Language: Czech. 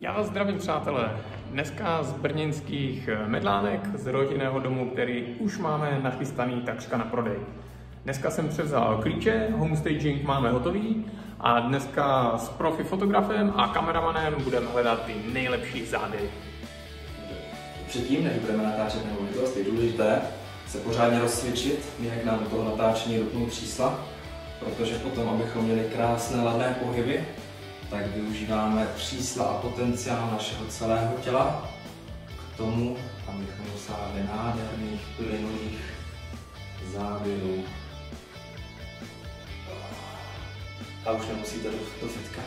Já vás zdravím, přátelé. Dneska z brněnských medlánek, z rodinného domu, který už máme nachystaný takřka na prodej. Dneska jsem převzal klíče, homestaging máme hotový a dneska s profi fotografem a kameramanem budeme hledat ty nejlepší záběry. Předtím, než budeme natáčet nemovitost, je důležité se pořádně rozcvičit, jak nám do toho natáčení dopnout čísla, protože potom, abychom měli krásné ladné pohyby, tak využíváme třísla a potenciál našeho celého těla k tomu, abychom dosáhli nádherných, plynulých závěrů. A už nemusíte do, do fitka.